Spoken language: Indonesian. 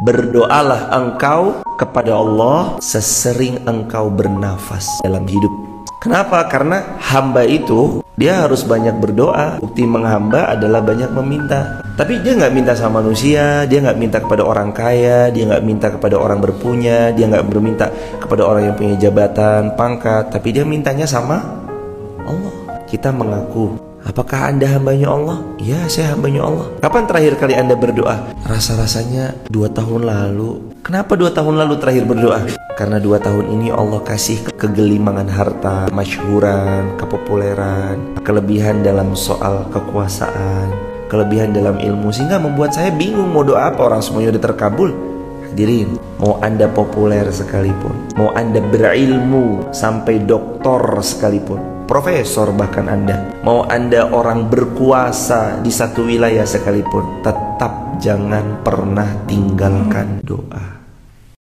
Berdoalah engkau kepada Allah sesering engkau bernafas dalam hidup. Kenapa? Karena hamba itu dia harus banyak berdoa. Bukti menghamba adalah banyak meminta. Tapi dia nggak minta sama manusia, dia nggak minta kepada orang kaya, dia nggak minta kepada orang berpunya, dia nggak berminta kepada orang yang punya jabatan, pangkat. Tapi dia mintanya sama Allah. Kita mengaku Apakah anda hambanya Allah? Ya saya hambanya Allah Kapan terakhir kali anda berdoa? Rasa-rasanya dua tahun lalu Kenapa dua tahun lalu terakhir berdoa? Karena dua tahun ini Allah kasih kegelimangan harta Masyhuran, kepopuleran Kelebihan dalam soal kekuasaan Kelebihan dalam ilmu Sehingga membuat saya bingung mau doa apa Orang semuanya udah terkabul Hadirin, mau Anda populer sekalipun, mau Anda berilmu sampai doktor sekalipun, profesor bahkan Anda, mau Anda orang berkuasa di satu wilayah sekalipun, tetap jangan pernah tinggalkan doa.